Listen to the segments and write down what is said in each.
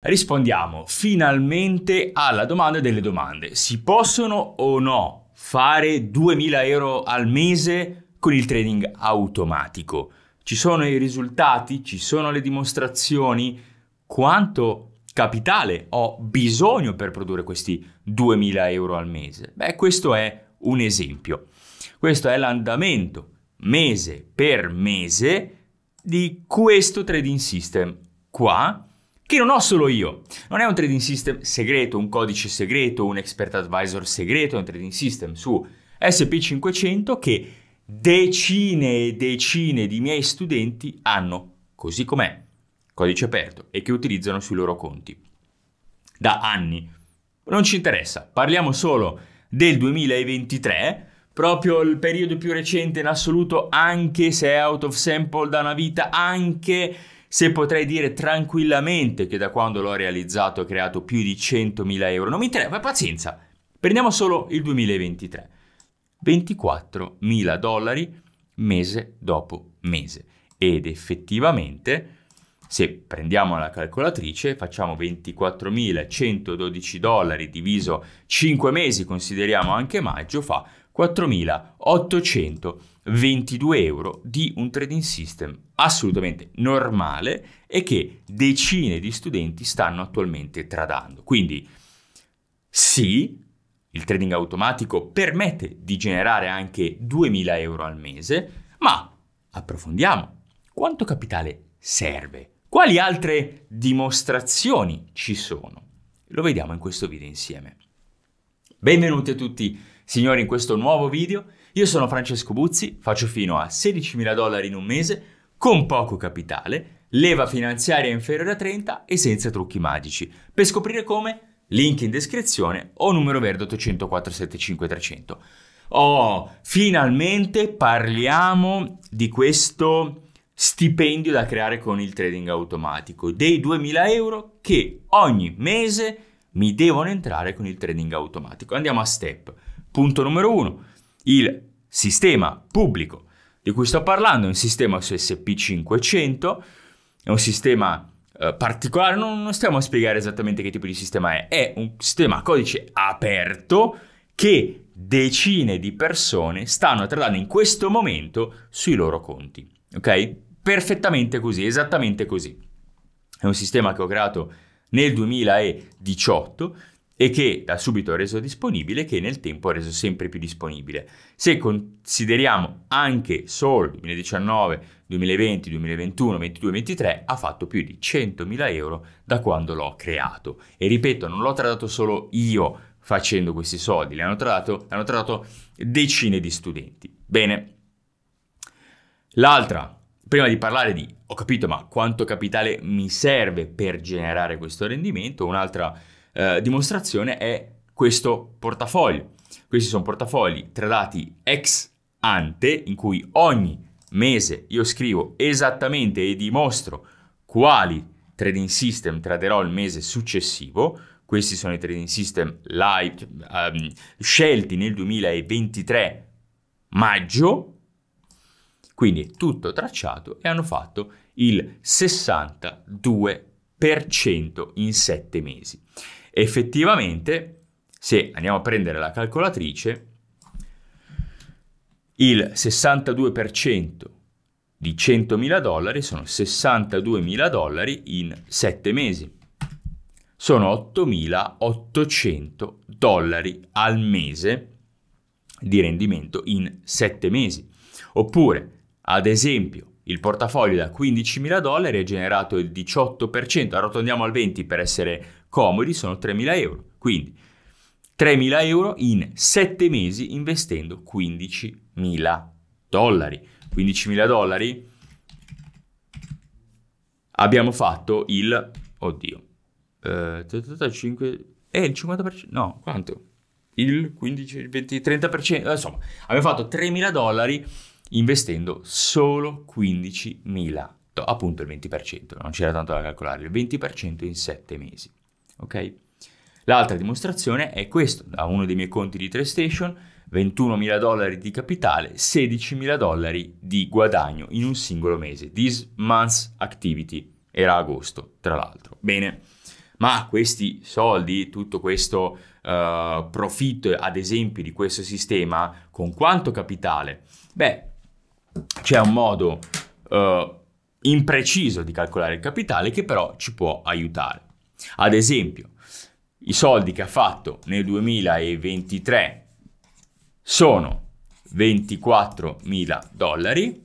Rispondiamo finalmente alla domanda delle domande. Si possono o no fare 2000 euro al mese con il trading automatico? Ci sono i risultati? Ci sono le dimostrazioni? Quanto capitale ho bisogno per produrre questi 2000 euro al mese? Beh, questo è un esempio. Questo è l'andamento mese per mese di questo trading system qua che non ho solo io. Non è un trading system segreto, un codice segreto, un expert advisor segreto, è un trading system su SP500 che decine e decine di miei studenti hanno, così com'è, codice aperto e che utilizzano sui loro conti. Da anni. Non ci interessa, parliamo solo del 2023, proprio il periodo più recente in assoluto, anche se è out of sample da una vita, anche se potrei dire tranquillamente che da quando l'ho realizzato ho creato più di 100.000 euro, non mi interessa, pazienza, prendiamo solo il 2023. 24.000 dollari mese dopo mese. Ed effettivamente se prendiamo la calcolatrice facciamo 24.112 dollari diviso 5 mesi consideriamo anche maggio fa 4.822 euro di un trading system assolutamente normale e che decine di studenti stanno attualmente tradando. Quindi sì, il trading automatico permette di generare anche 2.000 euro al mese, ma approfondiamo. Quanto capitale serve? Quali altre dimostrazioni ci sono? Lo vediamo in questo video insieme. Benvenuti a tutti Signori, in questo nuovo video io sono Francesco Buzzi, faccio fino a 16.000 dollari in un mese con poco capitale, leva finanziaria inferiore a 30 e senza trucchi magici. Per scoprire come, link in descrizione o numero verde 804 75 300. Oh, finalmente parliamo di questo stipendio da creare con il trading automatico, dei 2.000 euro che ogni mese mi devono entrare con il trading automatico. Andiamo a step. Punto numero uno, il sistema pubblico di cui sto parlando è un sistema su SP500, è un sistema eh, particolare, non, non stiamo a spiegare esattamente che tipo di sistema è, è un sistema a codice aperto che decine di persone stanno tradando in questo momento sui loro conti, ok? Perfettamente così, esattamente così. È un sistema che ho creato nel 2018 e che da subito ha reso disponibile che nel tempo ha reso sempre più disponibile. Se consideriamo anche solo 2019, 2020, 2021, 2022, 2023, ha fatto più di 100.000 euro da quando l'ho creato. E ripeto, non l'ho tradato solo io facendo questi soldi, li hanno tradato, hanno tradato decine di studenti. Bene, l'altra, prima di parlare di ho capito ma quanto capitale mi serve per generare questo rendimento, un'altra eh, dimostrazione è questo portafoglio. Questi sono portafogli tradati ex ante in cui ogni mese io scrivo esattamente e dimostro quali trading system traderò il mese successivo. Questi sono i trading system live um, scelti nel 2023 maggio. Quindi tutto tracciato e hanno fatto il 62% in 7 mesi. Effettivamente, se andiamo a prendere la calcolatrice, il 62% di 100.000 dollari sono 62.000 dollari in 7 mesi. Sono 8.800 dollari al mese di rendimento in 7 mesi. Oppure, ad esempio, il portafoglio da 15.000 dollari ha generato il 18%, arrotondiamo al 20% per essere comodi, sono 3.000 euro. Quindi 3.000 euro in 7 mesi investendo 15.000 dollari. 15.000 dollari abbiamo fatto il... oddio. Eh, 5, eh, il 50%... no, quanto? Il 15, 20, 30%... Insomma, abbiamo fatto 3.000 dollari investendo solo 15.000, appunto il 20%, non c'era tanto da calcolare, il 20% in 7 mesi. Ok? L'altra dimostrazione è questo, da uno dei miei conti di TradeStation, 21.000 dollari di capitale, 16.000 dollari di guadagno in un singolo mese. This month's activity era agosto, tra l'altro. Bene, Ma questi soldi, tutto questo uh, profitto, ad esempio, di questo sistema, con quanto capitale? Beh, c'è un modo uh, impreciso di calcolare il capitale che però ci può aiutare. Ad esempio, i soldi che ha fatto nel 2023 sono 24.000 dollari.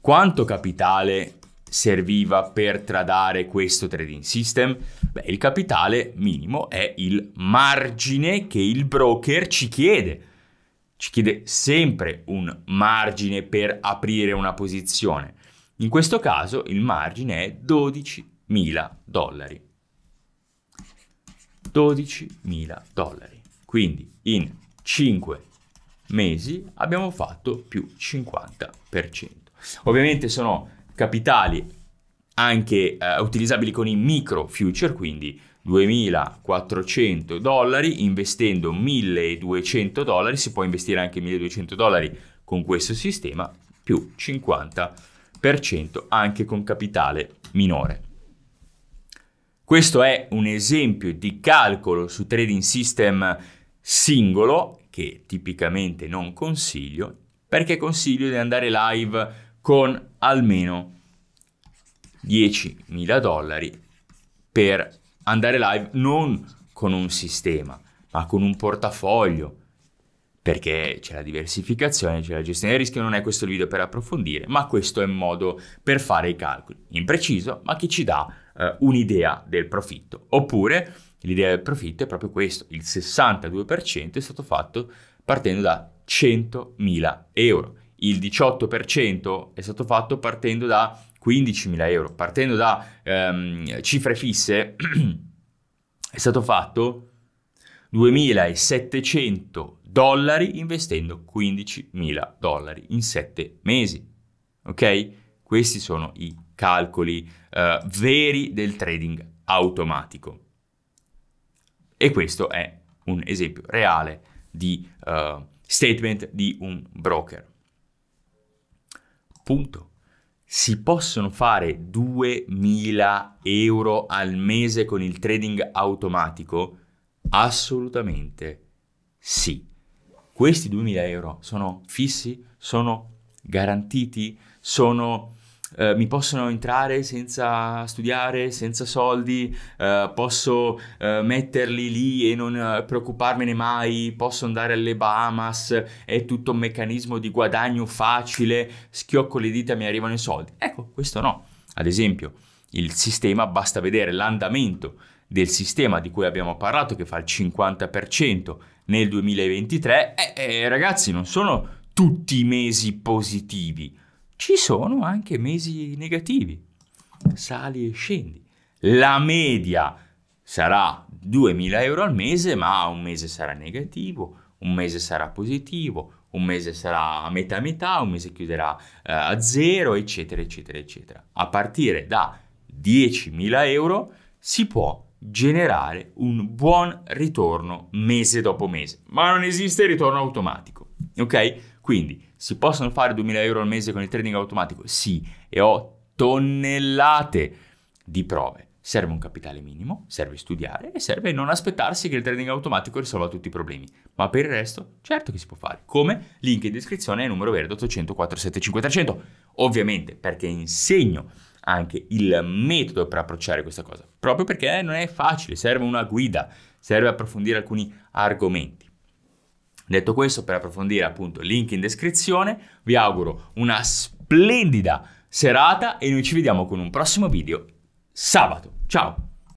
Quanto capitale serviva per tradare questo trading system? Beh, il capitale minimo è il margine che il broker ci chiede. Ci chiede sempre un margine per aprire una posizione. In questo caso il margine è 12.000 dollari. 12.000 dollari. Quindi in 5 mesi abbiamo fatto più 50%. Ovviamente sono capitali anche eh, utilizzabili con i micro future, quindi 2400 dollari, investendo 1200 dollari, si può investire anche 1200 dollari con questo sistema, più 50% anche con capitale minore. Questo è un esempio di calcolo su trading system singolo che tipicamente non consiglio perché consiglio di andare live con almeno 10.000 dollari per andare live non con un sistema ma con un portafoglio perché c'è la diversificazione, c'è la gestione del rischio, non è questo il video per approfondire, ma questo è un modo per fare i calcoli, impreciso, ma che ci dà eh, un'idea del profitto. Oppure l'idea del profitto è proprio questo, il 62% è stato fatto partendo da 100.000 euro, il 18% è stato fatto partendo da 15.000 euro, partendo da ehm, cifre fisse è stato fatto 2.700 dollari investendo 15.000 dollari in 7 mesi. Ok? Questi sono i calcoli uh, veri del trading automatico. E questo è un esempio reale di uh, statement di un broker. Punto. Si possono fare 2.000 euro al mese con il trading automatico? Assolutamente sì. Questi 2.000 euro sono fissi? Sono garantiti? Sono, eh, mi possono entrare senza studiare, senza soldi? Eh, posso eh, metterli lì e non eh, preoccuparmene mai? Posso andare alle Bahamas? È tutto un meccanismo di guadagno facile? Schiocco le dita e mi arrivano i soldi? Ecco, questo no. Ad esempio, il sistema, basta vedere l'andamento del sistema di cui abbiamo parlato, che fa il 50%, nel 2023, eh, eh, ragazzi, non sono tutti i mesi positivi, ci sono anche mesi negativi, sali e scendi. La media sarà 2.000 euro al mese, ma un mese sarà negativo, un mese sarà positivo, un mese sarà a metà metà, un mese chiuderà eh, a zero, eccetera, eccetera, eccetera. A partire da 10.000 euro si può generare un buon ritorno mese dopo mese, ma non esiste il ritorno automatico, ok? Quindi si possono fare 2000 euro al mese con il trading automatico? Sì, e ho tonnellate di prove. Serve un capitale minimo, serve studiare e serve non aspettarsi che il trading automatico risolva tutti i problemi. Ma per il resto, certo che si può fare. Come? Link in descrizione e numero verde 800 475 300. Ovviamente perché insegno anche il metodo per approcciare questa cosa, proprio perché non è facile, serve una guida, serve approfondire alcuni argomenti. Detto questo, per approfondire appunto link in descrizione, vi auguro una splendida serata e noi ci vediamo con un prossimo video sabato. Ciao!